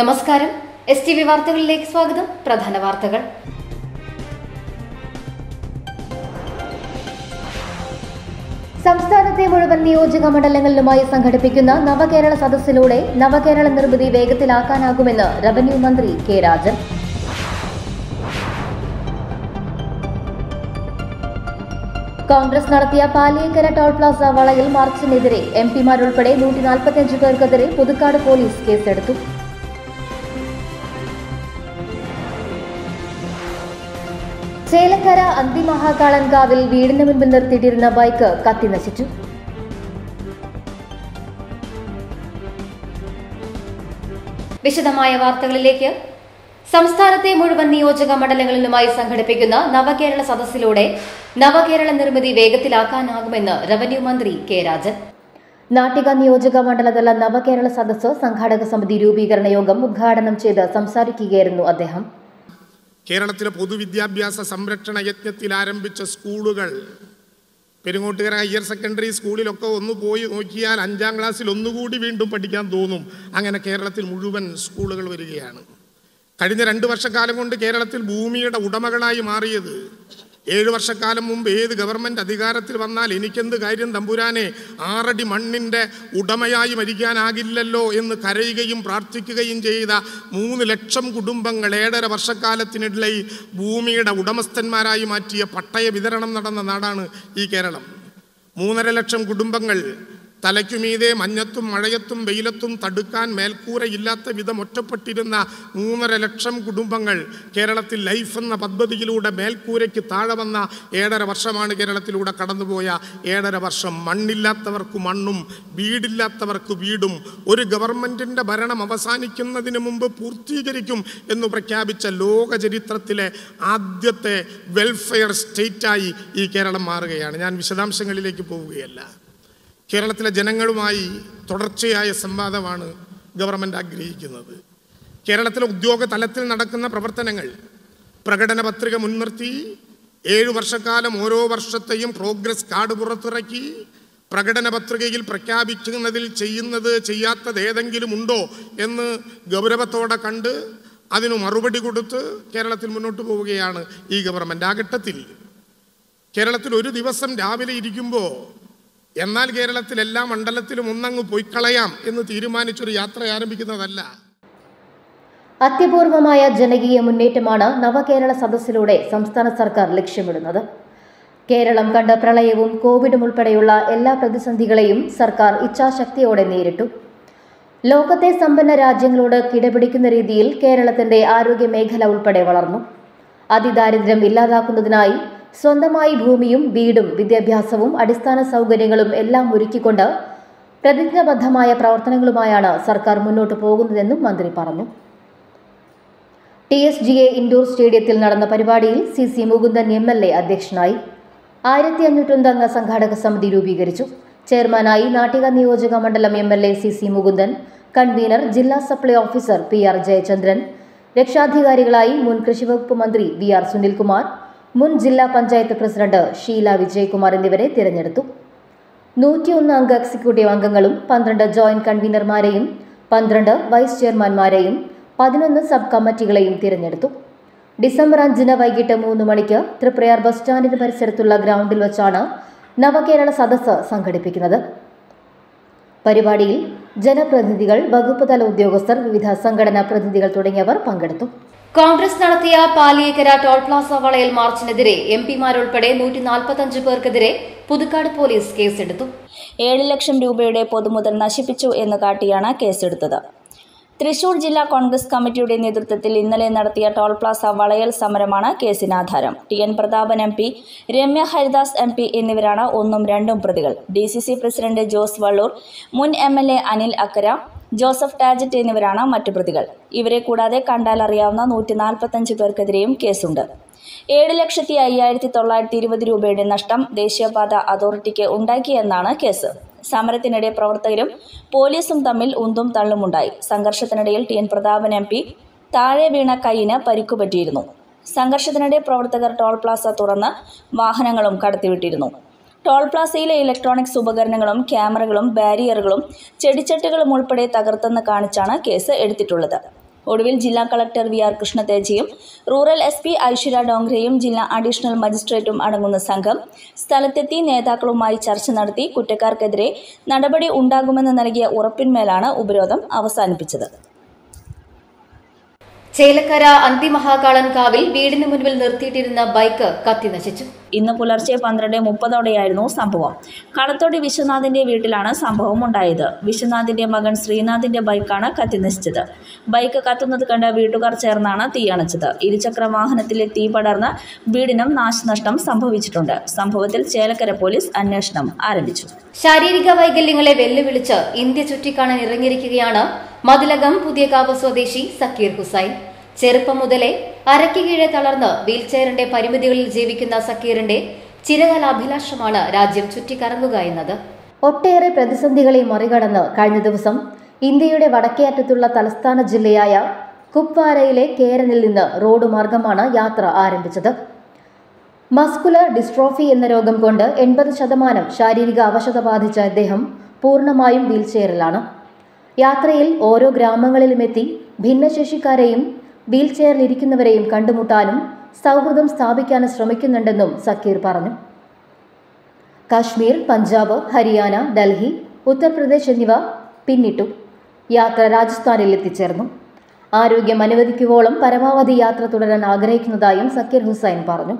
നമസ്കാരം. S T V വാർത്തകളിലേക്ക് സ്വാഗതം. പ്രധാന വാർത്തകൾ. സംസ്ഥാനത്തെ മുഴുവൻ നിയോജക മണ്ഡലങ്ങളിലുമായി സംഘടിപ്പിക്കുന്ന നവകേരള സദസ്സിലൂടെ നവകേരള നിർമ്മിതി വേഗത്തിലാക്കാനാകുമെന്ന് റവന്യൂ മന്ത്രി കെ രാജൻ. കോൺഗ്രസ് നടത്തിയ പാലിയേക്കര ടോൾ പ്ലാസ വളയിൽ മാർച്ചിനെതിരെ എം പിമാരുൾപ്പെടെ നൂറ്റി നാൽപ്പത്തിയഞ്ച് പേർക്കെതിരെ പുതുക്കാട് പോലീസ് കേസെടുത്തു. ചേലക്കര അന്തിമഹാകാളൻകാവിൽ വീടിന് മുൻപിൽ നിർത്തിയിട്ടിരുന്ന ബൈക്ക് കത്തി കത്തിനശിച്ചു വിശദമായ വാർത്തകളിലേക്ക്. സംസ്ഥാനത്തെ മുഴുവൻ നിയോജക മണ്ഡലങ്ങളിലുമായി സംഘടിപ്പിക്കുന്ന നവകേരള സദസ്സിലൂടെ നവകേരള നിർമ്മിതി വേഗത്തിലാക്കാനാകുമെന്ന് റവന്യൂ മന്ത്രി കെ രാജൻ. നാട്ടിക നിയോജക മണ്ഡലതല നവകേരള സദസ്സ് സംഘാടക സമിതി രൂപീകരണ യോഗം ഉദ്ഘാടനം ചെയ്ത് സംസാരിക്കുകയായിരുന്നു അദ്ദേഹം. കേരളത്തിലെ പൊതുവിദ്യാഭ്യാസ സംരക്ഷണ യജ്ഞത്തിൽ ആരംഭിച്ച സ്കൂളുകൾ പെരുങ്ങോട്ടുകര ഹയർ സെക്കൻഡറി സ്കൂളിലൊക്കെ ഒന്ന് പോയി നോക്കിയാൽ അഞ്ചാം ക്ലാസ്സിൽ ഒന്നുകൂടി വീണ്ടും പഠിക്കാൻ തോന്നും. അങ്ങനെ കേരളത്തിൽ മുഴുവൻ സ്കൂളുകൾ വരികയാണ്. കഴിഞ്ഞ രണ്ട് വർഷക്കാലം കൊണ്ട് കേരളത്തിൽ ഭൂമിയുടെ ഉടമകളായി മാറിയത് ഏഴ് വർഷക്കാലം മുമ്പ് ഏത് ഗവൺമെന്റ് അധികാരത്തിൽ വന്നാൽ എനിക്കെന്ത് കാര്യം തമ്പുരാനെ? ആറടി മണ്ണിന്റെ ഉടമയായി മരിക്കാനാകില്ലല്ലോ എന്ന് കരയുകയും പ്രാർത്ഥിക്കുകയും ചെയ്ത മൂന്ന് ലക്ഷം കുടുംബങ്ങൾ ഏഴര വർഷക്കാലത്തിനിടയിൽ ഭൂമിയുടെ ഉടമസ്ഥന്മാരായി മാറ്റിയ പട്ടയ വിതരണം നടന്ന നാടാണ് ഈ കേരളം. മൂന്നര ലക്ഷം കുടുംബങ്ങൾ തലയ്ക്കുമീതെ മഞ്ഞത്തും മഴയത്തും വെയിലത്തും തടുക്കാൻ മേൽക്കൂരയില്ലാത്ത വിധം ഒറ്റപ്പെട്ടിരുന്ന മൂന്നര ലക്ഷം കുടുംബങ്ങൾ കേരളത്തിൽ ലൈഫ് എന്ന പദ്ധതിയിലൂടെ മേൽക്കൂരയ്ക്ക് താഴെ വന്ന ഏഴര വർഷമാണ് കേരളത്തിലൂടെ കടന്നുപോയ ഏഴര വർഷം. മണ്ണില്ലാത്തവർക്ക് മണ്ണും വീടില്ലാത്തവർക്ക് വീടും ഒരു ഗവൺമെന്റിന്റെ ഭരണം അവസാനിക്കുന്നതിന് മുമ്പ് പൂർത്തീകരിക്കും എന്ന് പ്രഖ്യാപിച്ച ലോക ചരിത്രത്തിലെ ആദ്യത്തെ വെൽഫെയർ സ്റ്റേറ്റായി ഈ കേരളം മാറുകയാണ്. ഞാൻ വിശദാംശങ്ങളിലേക്ക് പോവുകയല്ല. കേരളത്തിലെ ജനങ്ങളുമായി തുടർച്ചയായ സംവാദമാണ് ഗവൺമെന്റ് ആഗ്രഹിക്കുന്നത്. കേരളത്തിലെ ഉദ്യോഗ തലത്തിൽ നടക്കുന്ന പ്രവർത്തനങ്ങൾ പ്രകടന പത്രിക മുൻനിർത്തി ഏഴു വർഷക്കാലം ഓരോ വർഷത്തെയും പ്രോഗ്രസ് കാർഡ് പുറത്തിറക്കി പ്രകടന പത്രികയിൽ പ്രഖ്യാപിക്കുന്നതിൽ ചെയ്യുന്നത് ചെയ്യാത്തത് ഏതെങ്കിലും ഉണ്ടോ എന്ന് ഗൗരവത്തോടെ കണ്ട് അതിനു മറുപടി കൊടുത്ത് കേരളത്തിൽ മുന്നോട്ട് പോവുകയാണ് ഈ ഗവൺമെന്റ് ആ ഘട്ടത്തിൽ കേരളത്തിൽ ഒരു ദിവസം രാവിലെ ഇരിക്കുമ്പോൾ എന്നാൽ കേരളത്തിൽ എല്ലാ മണ്ഡലത്തിലും ഒന്നങ്ങ് പോയിക്കളയാം എന്ന് തീരുമാനിച്ചൊരു യാത്ര ആരംഭിക്കുന്നതല്ല. അത്യപൂർവമായ ജനകീയ മുന്നേറ്റമാണ് നവകേരള സദസ്സിലൂടെ സംസ്ഥാന സർക്കാർ ലക്ഷ്യമിടുന്നത്. കേരളം കണ്ട പ്രളയവും കോവിഡും ഉൾപ്പെടെയുള്ള എല്ലാ പ്രതിസന്ധികളെയും സർക്കാർ ഇച്ഛാശക്തിയോടെ നേരിട്ടു. ലോകത്തെ സമ്പന്ന രാജ്യങ്ങളോട് കിടപിടിക്കുന്ന രീതിയിൽ കേരളത്തിന്റെ ആരോഗ്യ മേഖല ഉൾപ്പെടെ വളർന്നു. അതിദാരിദ്ര്യം ഇല്ലാതാക്കുന്നതിനായി സ്വന്തമായി ഭൂമിയും വീടും വിദ്യാഭ്യാസവും അടിസ്ഥാന സൗകര്യങ്ങളും എല്ലാം ഒരുക്കിക്കൊണ്ട് പ്രതിജ്ഞാബദ്ധമായ പ്രവർത്തനങ്ങളുമായാണ് സർക്കാർ മുന്നോട്ട് പോകുന്നതെന്നും മന്ത്രി പറഞ്ഞു. T S G A indoor സ്റ്റേഡിയത്തിൽ നടന്ന പരിപാടിയിൽ C C Mukundan M L A അധ്യക്ഷനായി ആയിരത്തി അഞ്ഞൂറ്റൊന്നംഗ സംഘാടക സമിതി രൂപീകരിച്ചു. ചെയർമാനായി നാട്ടിക നിയോജക മണ്ഡലം M L A C C Mukundan convener ജില്ലാ supply officer P R Jayachandran രക്ഷാധികാരികളായി മുൻ കൃഷിവകുപ്പ് മന്ത്രി വി ആർ സുനിൽകുമാർ മുൻ ജില്ലാ പഞ്ചായത്ത് പ്രസിഡന്റ് ഷീല വിജയകുമാർ എന്നിവരെ തിരഞ്ഞെടുത്തു. നൂറ്റിയൊന്ന് അംഗ എക്സിക്യൂട്ടീവ് അംഗങ്ങളും പന്ത്രണ്ട് ജോയിന്റ് കൺവീനർമാരെയും പന്ത്രണ്ട് വൈസ് ചെയർമാൻമാരെയും പതിനൊന്ന് സബ് കമ്മിറ്റികളെയും തിരഞ്ഞെടുത്തു. ഡിസംബർ അഞ്ചിന് വൈകിട്ട് മൂന്ന് മണിക്ക് തൃപ്രയാർ ബസ് സ്റ്റാൻഡിന് പരിസരത്തുള്ള ഗ്രൗണ്ടിൽ വച്ചാണ് നവകേരള സദസ്സ് സംഘടിപ്പിക്കുന്നത്. പരിപാടിയിൽ ജനപ്രതിനിധികൾ വകുപ്പ് തല ഉദ്യോഗസ്ഥർ വിവിധ സംഘടനാ പ്രതിനിധികൾ തുടങ്ങിയവർ പങ്കെടുത്തു. കോൺഗ്രസ് നടത്തിയ പാലിയേക്കര ടോൾ പ്ലാസ വളയൽ മാർച്ചിനെതിരെ എം പിമാരുൾപ്പെടെ നൂറ്റി പേർക്കെതിരെ പുതുക്കാട് പോലീസ് കേസെടുത്തു. ഏഴ് ലക്ഷം രൂപയുടെ പൊതുമുതൽ നശിപ്പിച്ചു എന്ന് കാട്ടിയാണ് കേസെടുത്തത്. തൃശൂർ ജില്ലാ കോൺഗ്രസ് കമ്മിറ്റിയുടെ നേതൃത്വത്തിൽ ഇന്നലെ നടത്തിയ ടോൾ പ്ലാസ വളയൽ സമരമാണ് കേസിനാധാരം. T N Prathapan M P Ramya Haridas M P എന്നിവരാണ് ഒന്നും രണ്ടും പ്രതികൾ. D C C president Jose Vallur മുൻ M L A Anil Akkara Joseph Tajet എന്നിവരാണ് മറ്റു പ്രതികൾ. ഇവരെ കൂടാതെ കണ്ടാൽ അറിയാവുന്ന നൂറ്റി നാൽപ്പത്തഞ്ച് പേർക്കെതിരെയും കേസുണ്ട്. ഏഴ് ലക്ഷത്തി അയ്യായിരത്തി തൊള്ളായിരത്തി ഇരുപത് രൂപയുടെ നഷ്ടം ദേശീയപാത അതോറിറ്റിക്ക് ഉണ്ടാക്കിയെന്നാണ് കേസ്. സമരത്തിനിടെ പ്രവർത്തകരും പോലീസും തമ്മിൽ ഉന്തും തള്ളുമുണ്ടായി. സംഘർഷത്തിനിടയിൽ T N Prathapan M P താഴെ വീണ കൈയിന് പരിക്കുപറ്റിയിരുന്നു സംഘർഷത്തിനിടെ പ്രവർത്തകർ ടോൾ പ്ലാസ തുറന്ന് വാഹനങ്ങളും കടത്തിവിട്ടിരുന്നു. ടോൾ പ്ലാസയിലെ ഇലക്ട്രോണിക്സ് ഉപകരണങ്ങളും ക്യാമറകളും ബാരിയറുകളും ചെടിച്ചട്ടുകളും ഉൾപ്പെടെ തകർത്തെന്ന് കാണിച്ചാണ് കേസ് എടുത്തിട്ടുള്ളത്. ഒടുവിൽ ജില്ലാ കളക്ടർ വി ആർ കൃഷ്ണതേജയും റൂറൽ എസ് പി ഐശ്വര്യ ഡോങ്ഗ്രയും ജില്ലാ അഡീഷണൽ മജിസ്ട്രേറ്റും അടങ്ങുന്ന സംഘം സ്ഥലത്തെത്തി നേതാക്കളുമായി ചർച്ച നടത്തി കുറ്റക്കാർക്കെതിരെ നടപടി ഉണ്ടാകുമെന്ന് നൽകിയ ഉറപ്പിന്മേലാണ് ഉപരോധം അവസാനിപ്പിച്ചത്. ചേലക്കര അന്തിമഹാകാളൻ കാവിൽ വീടിന് മുൻപിൽ നിർത്തിയിട്ടിരുന്ന ബൈക്ക് കത്തിനശിച്ചു ഇന്ന് പുലർച്ചെ പന്ത്രണ്ട് മുപ്പതോടെയായിരുന്നു സംഭവം. കളത്തോടി വിശ്വനാഥിന്റെ വീട്ടിലാണ് സംഭവം ഉണ്ടായത്. വിശ്വനാഥിന്റെ മകൻ ശ്രീനാഥിന്റെ ബൈക്കാണ് കത്തിനശിച്ചത് ബൈക്ക് കത്തുന്നത് കണ്ട് വീട്ടുകാർ ചേർന്നാണ് തീയണച്ചത് ഇരുചക്ര വാഹനത്തിലെ തീ പടർന്ന് വീടിനും നാശനഷ്ടം സംഭവിച്ചിട്ടുണ്ട്. സംഭവത്തിൽ ചേലക്കര പോലീസ് അന്വേഷണം ആരംഭിച്ചു. ശാരീരിക വൈകല്യങ്ങളെ വെല്ലുവിളിച്ച് ഇന്ത്യ ചുറ്റിക്കാണാൻ ഇറങ്ങിയിരിക്കുകയാണ് മതിലകം പുതിയകാവ് സ്വദേശി സക്കീർ ഹുസൈൻ. ചെറുപ്പം മുതലേ അരയ്ക്ക് കീഴെ തളർന്ന് വീൽചെയറിന്റെ പരിമിതികളിൽ ജീവിക്കുന്ന സക്കീറിന്റെ ചിരകാല അഭിലാഷമാണ് രാജ്യം ചുറ്റിക്കറങ്ങുക എന്നത്. ഒട്ടേറെ പ്രതിസന്ധികളെ മറികടന്ന് കഴിഞ്ഞ ദിവസം ഇന്ത്യയുടെ വടക്കേ അറ്റത്തുള്ള തലസ്ഥാന ജില്ലയായ കുപ്വാരയിലെ കേരനിൽ നിന്ന് റോഡ് മാർഗമാണ് യാത്ര ആരംഭിച്ചത്. മസ്കുലർ ഡിസ്ട്രോഫി എന്ന രോഗം കൊണ്ട് എൺപത് ശതമാനം ശാരീരിക അവശത ബാധിച്ച അദ്ദേഹം പൂർണമായും വീൽചെയറിലാണ്. യാത്രയിൽ ഓരോ ഗ്രാമങ്ങളിലുമെത്തി ഭിന്നശേഷിക്കാരെയും വീൽചെയറിലിരിക്കുന്നവരെയും കണ്ടുമുട്ടാനും സൗഹൃദം സ്ഥാപിക്കാനും ശ്രമിക്കുന്നുണ്ടെന്നും സക്കീർ പറഞ്ഞു. കാശ്മീർ പഞ്ചാബ് ഹരിയാന ഡൽഹി ഉത്തർപ്രദേശ് എന്നിവ പിന്നിട്ടു. യാത്ര രാജസ്ഥാനിൽ എത്തിച്ചേർന്നു. ആരോഗ്യം അനുവദിക്കുവോളം പരമാവധി യാത്ര തുടരാൻ ആഗ്രഹിക്കുന്നതായും സക്കീർ ഹുസൈൻ പറഞ്ഞു.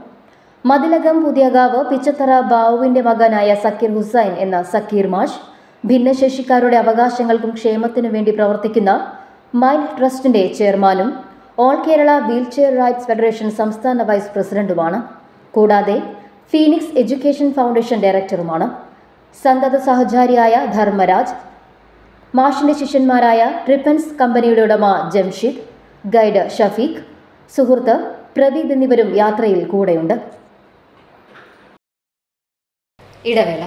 മതിലകം പുതിയകാവ് പിച്ചത്തറ ബാവുവിന്റെ മകനായ സക്കീർ ഹുസൈൻ എന്ന സക്കീർ മാഷ് ഭിന്നശേഷിക്കാരുടെ അവകാശങ്ങൾക്കും ക്ഷേമത്തിനു വേണ്ടി പ്രവർത്തിക്കുന്ന മൈൻഡ് ട്രസ്റ്റിന്റെ ചെയർമാനും all Kerala wheelchair rights federation സംസ്ഥാന വൈസ് പ്രസിഡന്റുമാണ് കൂടാതെ ഫീനിക്സ് എഡ്യൂക്കേഷൻ ഫൗണ്ടേഷൻ ഡയറക്ടറുമാണ് സന്തത സഹചാരിയായ ധർമ്മരാജ്. മാഷിന്റെ ശിഷ്യന്മാരായ ട്രിപ്പൻസ് കമ്പനിയുടെ ഉടമ ജംഷിദ് ഗൈഡ് ഷഫീഖ് സുഹൃത്ത് പ്രദീപ് എന്നിവരും യാത്രയിൽ കൂടെയുണ്ട്. ഇടവേള.